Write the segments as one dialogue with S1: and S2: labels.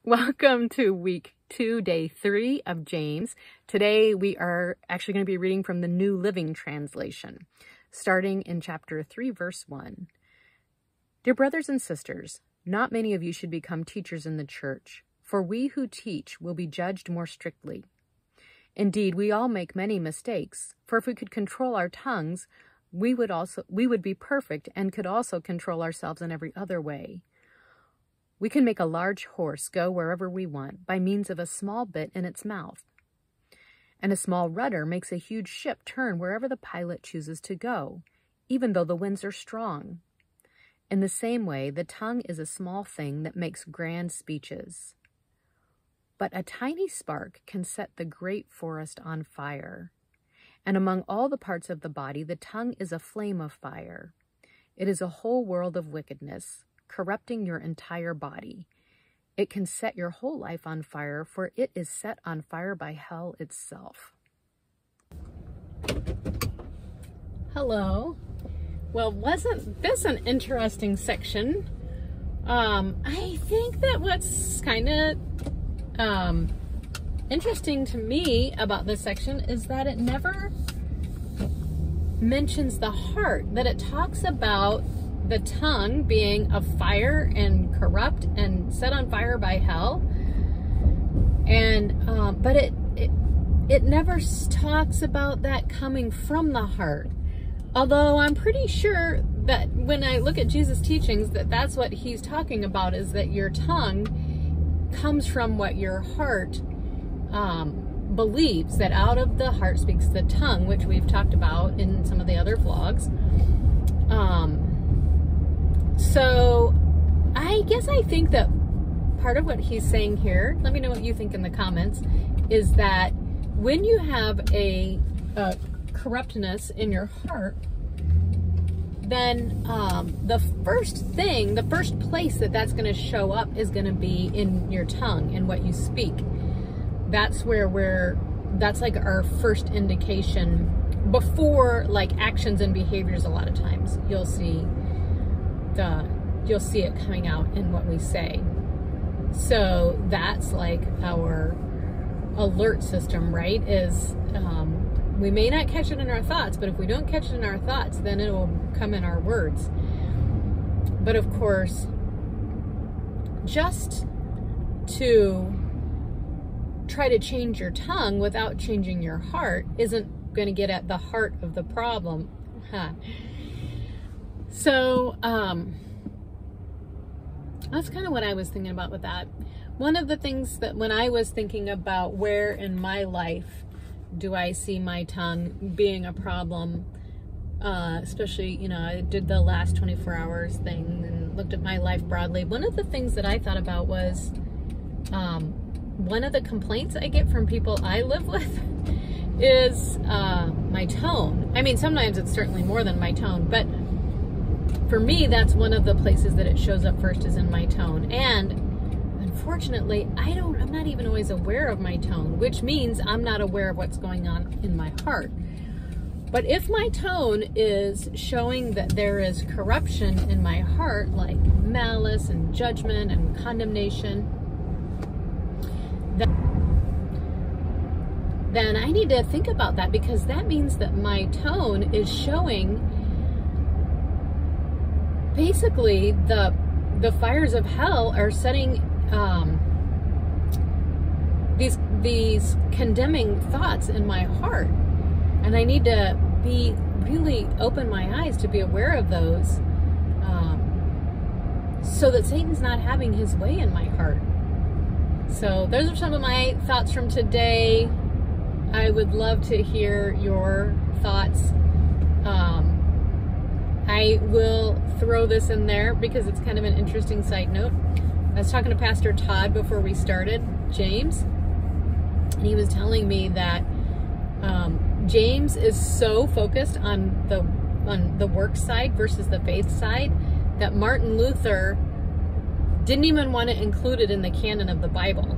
S1: Welcome to week two, day three of James. Today we are actually going to be reading from the New Living Translation, starting in chapter three, verse one. Dear brothers and sisters, not many of you should become teachers in the church, for we who teach will be judged more strictly. Indeed, we all make many mistakes, for if we could control our tongues, we would also we would be perfect and could also control ourselves in every other way. We can make a large horse go wherever we want by means of a small bit in its mouth. And a small rudder makes a huge ship turn wherever the pilot chooses to go, even though the winds are strong. In the same way, the tongue is a small thing that makes grand speeches. But a tiny spark can set the great forest on fire. And among all the parts of the body, the tongue is a flame of fire. It is a whole world of wickedness corrupting your entire body. It can set your whole life on fire, for it is set on fire by hell itself. Hello. Well, wasn't this an interesting section? Um, I think that what's kind of um, interesting to me about this section is that it never mentions the heart, that it talks about the tongue being of fire and corrupt and set on fire by hell. And, um, but it, it, it never talks about that coming from the heart. Although I'm pretty sure that when I look at Jesus' teachings, that that's what he's talking about is that your tongue comes from what your heart um, believes, that out of the heart speaks the tongue, which we've talked about in some of the other vlogs. Um, so I guess I think that part of what he's saying here, let me know what you think in the comments, is that when you have a, a corruptness in your heart, then um, the first thing, the first place that that's going to show up is going to be in your tongue and what you speak. That's where we're, that's like our first indication before like actions and behaviors a lot of times. You'll see the you'll see it coming out in what we say. So that's like our alert system, right? Is um, we may not catch it in our thoughts, but if we don't catch it in our thoughts, then it will come in our words. But of course, just to try to change your tongue without changing your heart isn't going to get at the heart of the problem. Huh. So, um, that's kind of what I was thinking about with that. One of the things that when I was thinking about where in my life do I see my tongue being a problem, uh, especially, you know, I did the last 24 hours thing and looked at my life broadly. One of the things that I thought about was um, one of the complaints I get from people I live with is uh, my tone. I mean, sometimes it's certainly more than my tone, but for me, that's one of the places that it shows up first is in my tone. And unfortunately, I don't, I'm not even always aware of my tone, which means I'm not aware of what's going on in my heart. But if my tone is showing that there is corruption in my heart, like malice and judgment and condemnation, then I need to think about that because that means that my tone is showing basically the the fires of hell are setting um, these these condemning thoughts in my heart, and I need to be really open my eyes to be aware of those, um, so that Satan's not having his way in my heart. So those are some of my thoughts from today. I would love to hear your thoughts. Um, I will throw this in there because it's kind of an interesting side note. I was talking to Pastor Todd before we started, James, and he was telling me that um, James is so focused on the on the work side versus the faith side that Martin Luther didn't even want to include it in the canon of the Bible.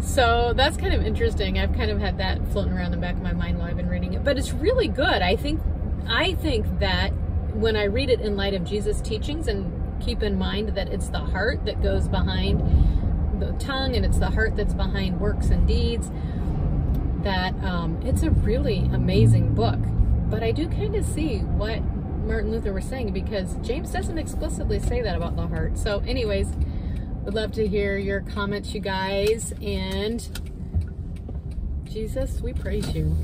S1: So that's kind of interesting. I've kind of had that floating around the back of my mind while I've been reading it, but it's really good. I think I think that when I read it in light of Jesus' teachings and keep in mind that it's the heart that goes behind the tongue and it's the heart that's behind works and deeds that um, it's a really amazing book. But I do kind of see what Martin Luther was saying because James doesn't explicitly say that about the heart. So anyways, would love to hear your comments, you guys. And Jesus, we praise you.